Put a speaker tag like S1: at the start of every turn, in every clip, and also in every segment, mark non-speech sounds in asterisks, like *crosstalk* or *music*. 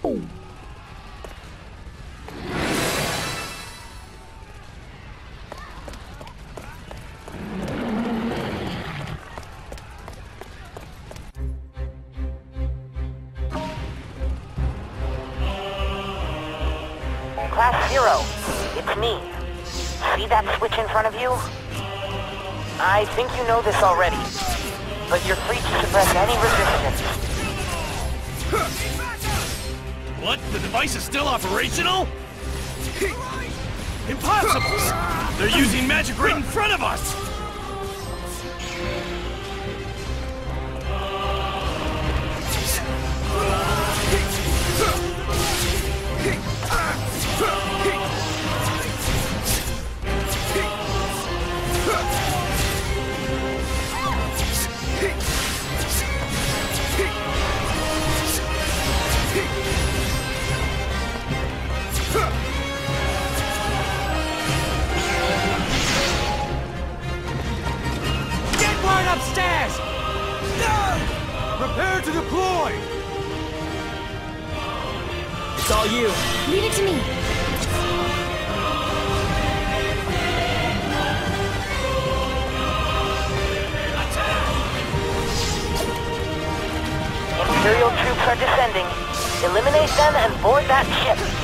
S1: Class Zero, it's me. See that switch in front of you? I think you know this already, but you're free to suppress any resistance.
S2: What? The device is still operational? *laughs* Impossible! They're using magic right in front of us!
S1: Are descending. Eliminate them and board that ship.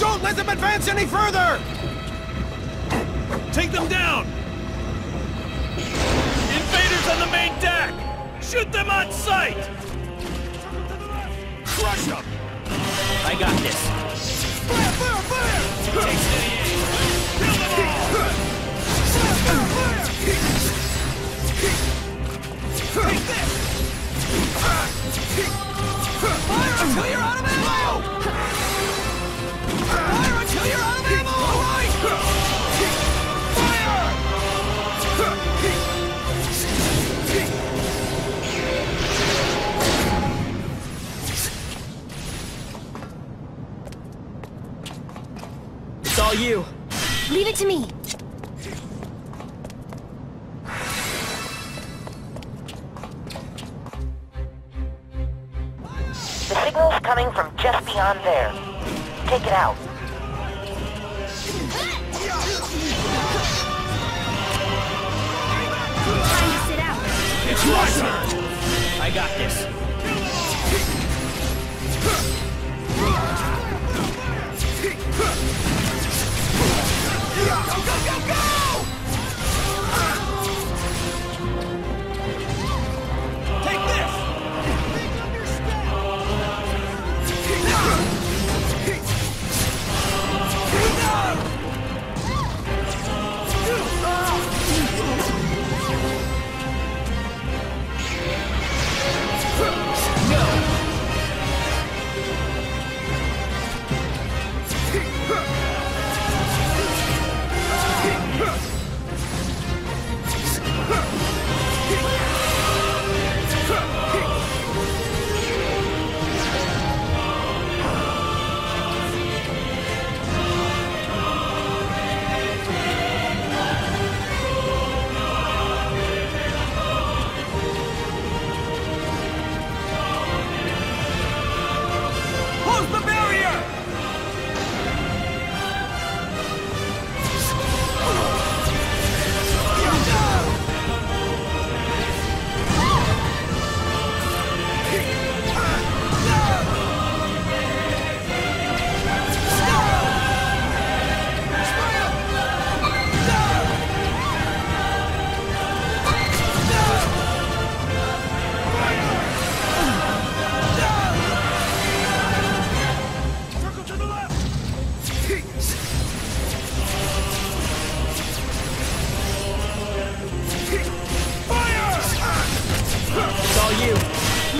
S3: Don't let them advance any further!
S2: Take them down! Invaders on the main deck! Shoot them on sight! Crush them!
S3: I got this.
S2: Fire, fire, fire! Take steady aim! Kill them all!
S3: Fire until you're out of ammo! Fire until you're out of ammo! All right! Fire! It's all you.
S4: Leave it to me.
S1: From just beyond there. Take it out.
S4: Time to sit out.
S2: It's my turn!
S3: I got this. Go, go, go,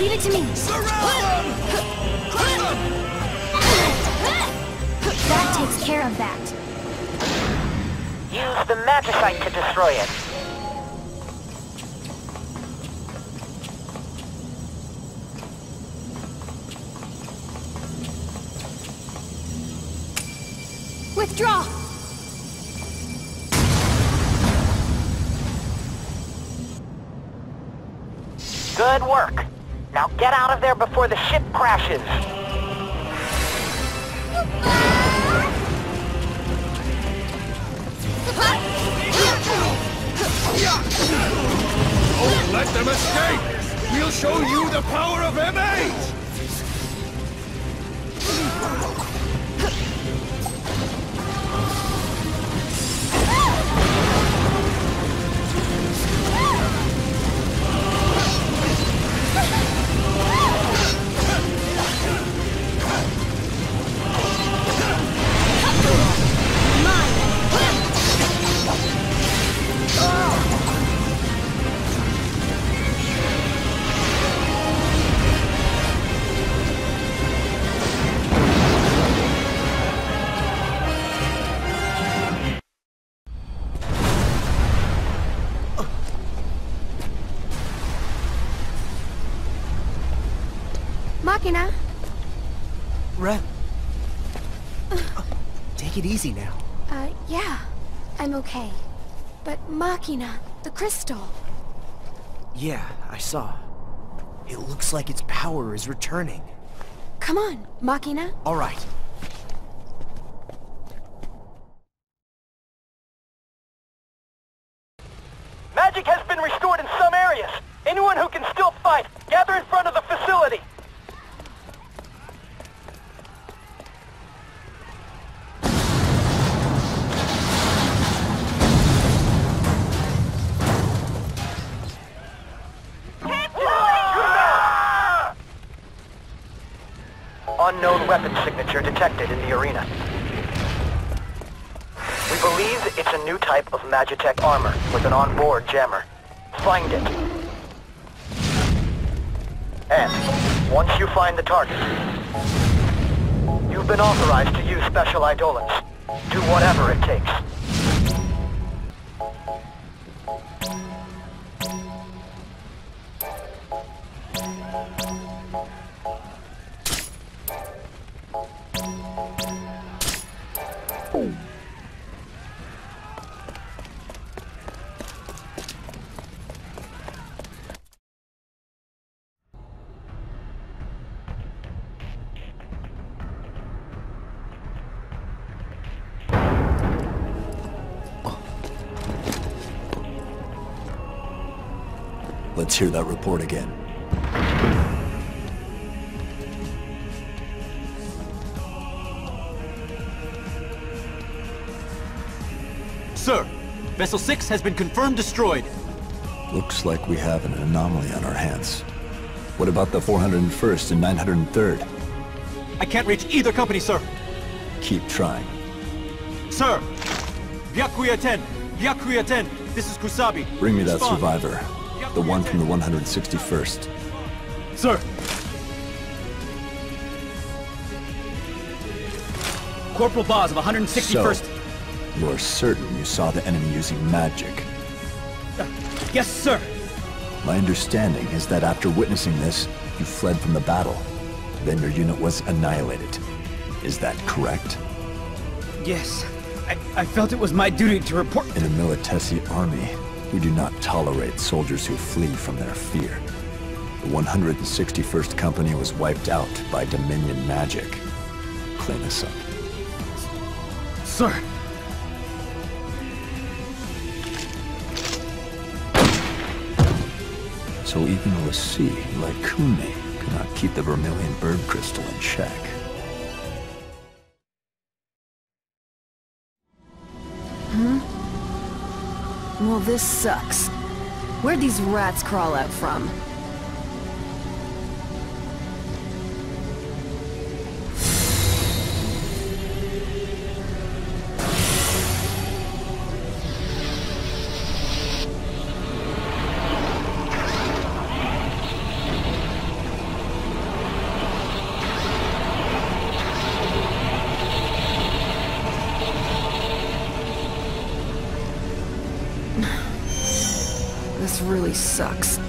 S4: it to me.
S2: Surround them! Crush them!
S4: That takes care of that.
S5: Use the magicite to destroy it.
S4: Withdraw!
S5: Good work. Get out of there before the ship crashes.
S2: Don't let them escape! We'll show you the power of M8!
S4: Machina,
S6: Rem. Take it easy now.
S4: uh, yeah, I'm okay. But Machina, the crystal.
S6: Yeah, I saw. It looks like its power is returning.
S4: Come on, Machina.
S6: All right.
S5: Magic has been restored in some areas. Anyone who can still fight, gather in front of the facility. Detected in the arena. We believe it's a new type of Magitech armor with an onboard jammer. Find it. And, once you find the target, you've been authorized to use special Eidolons. Do whatever it takes.
S7: Let's hear that report again.
S3: Vessel 6 has been confirmed destroyed.
S7: Looks like we have an anomaly on our hands. What about the 401st and 903rd?
S3: I can't reach either company, sir.
S7: Keep trying.
S3: Sir! Byakuya 10! Byakuya 10! This is Kusabi.
S7: Bring me that
S3: Respond.
S7: survivor. The one from the 161st.
S3: Sir! Corporal Boz of 161st.
S7: So, you're certain you saw the enemy using magic.
S3: Yes, sir!
S7: My understanding is that after witnessing this, you fled from the battle. Then your unit was annihilated. Is that correct?
S3: Yes. I, I felt it was my duty to report...
S7: In a Militesi army, we do not tolerate soldiers who flee from their fear. The 161st Company was wiped out by Dominion magic. Clean us up.
S3: Sir!
S7: So even a l'Cie like Kune could not keep the Vermilion Bird Crystal in check. Hmm?
S8: Well, this sucks. Where'd these rats crawl out from? Really sucks.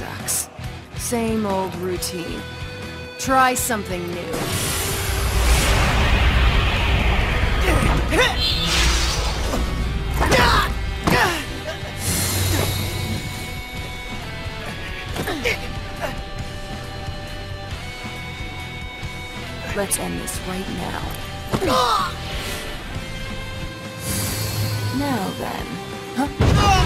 S8: Sucks. Same old routine. Try something new. Let's end this right now. Now then.
S3: Did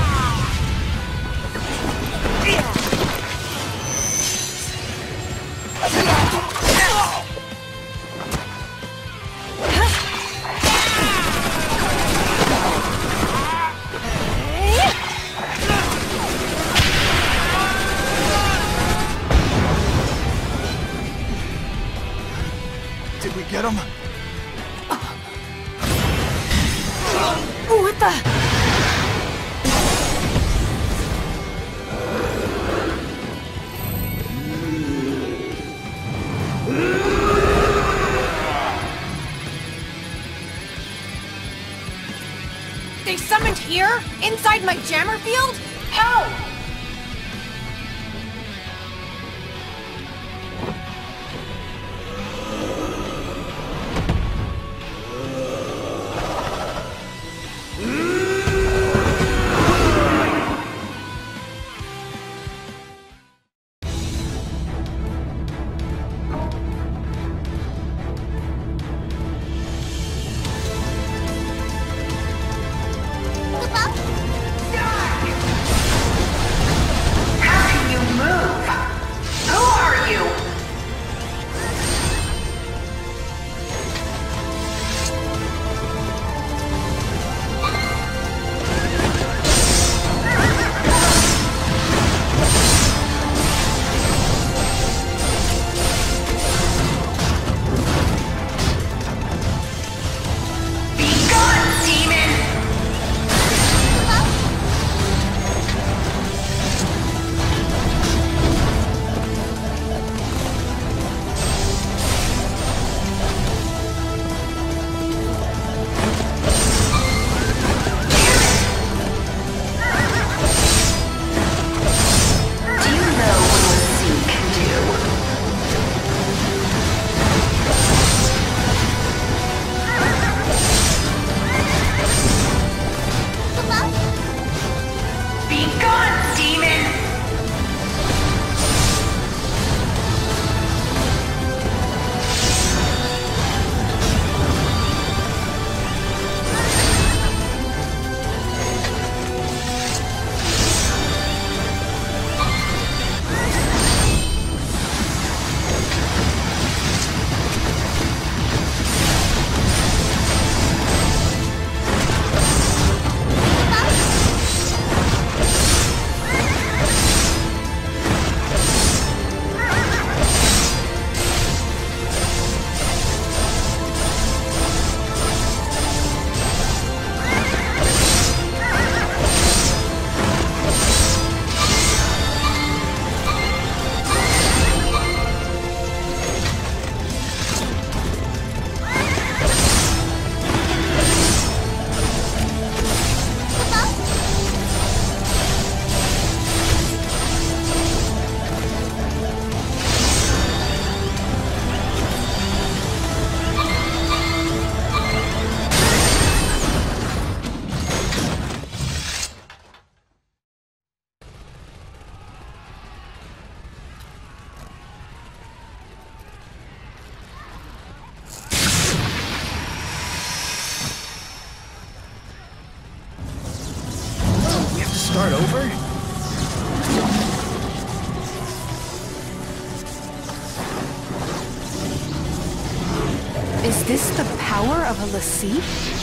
S9: Inside my jammer field? How?
S8: Is this the power of a l'Cie?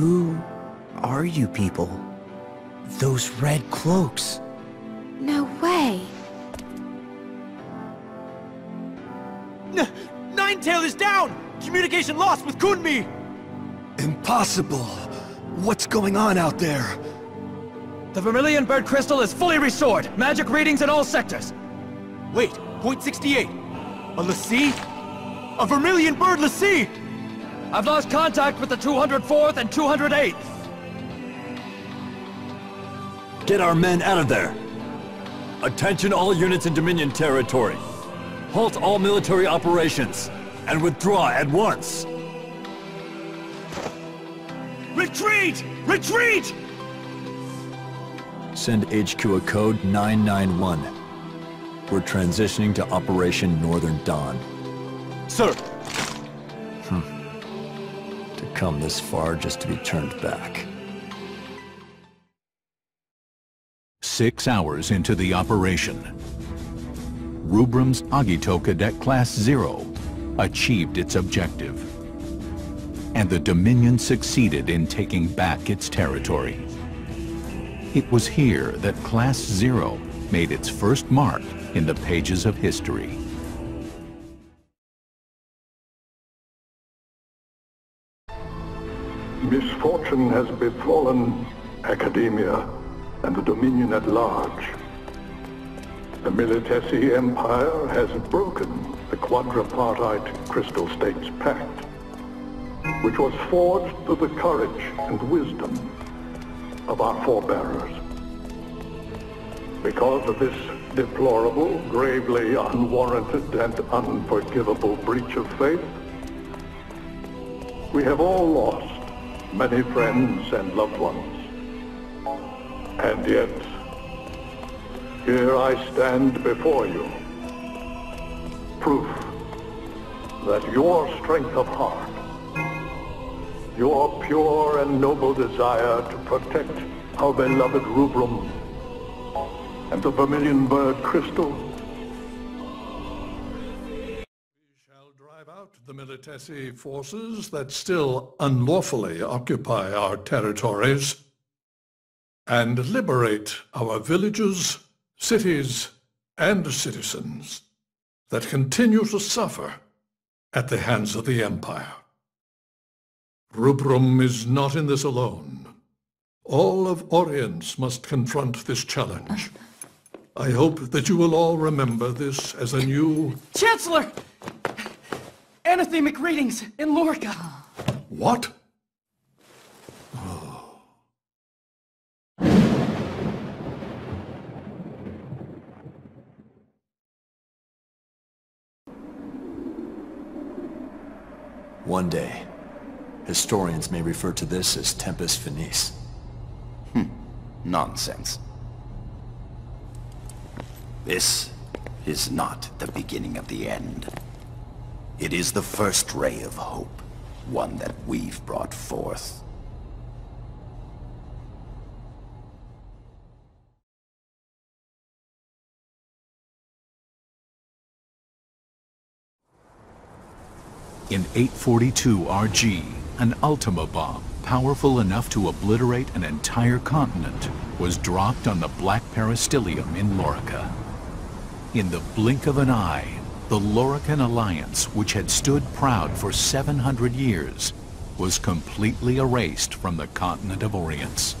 S6: Who are you people? Those red cloaks.
S4: No way.
S3: N Ninetail is down! Communication lost with Qun'mi!
S7: Impossible! What's going on out there?
S10: The Vermilion Bird Crystal is fully restored. Magic readings in all sectors.
S3: Wait, point 68. A l'Cie? A Vermilion Bird l'Cie!
S10: I've lost contact with the 204th and 208th.
S7: Get our men out of there! Attention all units in Dominion territory. Halt all military operations, and withdraw at once!
S3: Retreat! Retreat!
S7: Send HQ a code 991. We're transitioning to Operation Northern Dawn.
S3: Sir,
S7: Come this far just to be turned back.
S11: Six hours into the operation, Rubrum's Agito Cadet Class Zero achieved its objective. And the Dominion succeeded in taking back its territory. It was here that Class Zero made its first mark in the pages of history.
S12: Misfortune has befallen academia and the Dominion at large. The Militesi Empire has broken the quadripartite Crystal States Pact, which was forged through the courage and wisdom of our forebearers. Because of this deplorable, gravely unwarranted, and unforgivable breach of faith, we have all lost many friends and loved ones. And yet, here I stand before you, proof that your strength of heart, your pure and noble desire to protect our beloved Rubrum and the Vermilion Bird Crystal
S13: Militesi forces that still unlawfully occupy our territories and liberate our villages, cities, and citizens that continue to suffer at the hands of the Empire.
S12: Rubrum is not in this alone. All of Orience must confront this challenge. Uh. I hope that you will all remember this as a new...
S10: Chancellor! Anathemic readings in Lorica.
S12: What?
S7: One day, historians may refer to this as Tempus Finis. Hmm.
S14: Nonsense. This is not the beginning of the end. It is the first ray of hope, one that we've brought forth.
S11: In 842 RG, an Ultima bomb, powerful enough to obliterate an entire continent, was dropped on the Black Peristylium in Lorica. In the blink of an eye, the Lorican Alliance, which had stood proud for 700 years, was completely erased from the continent of Orience.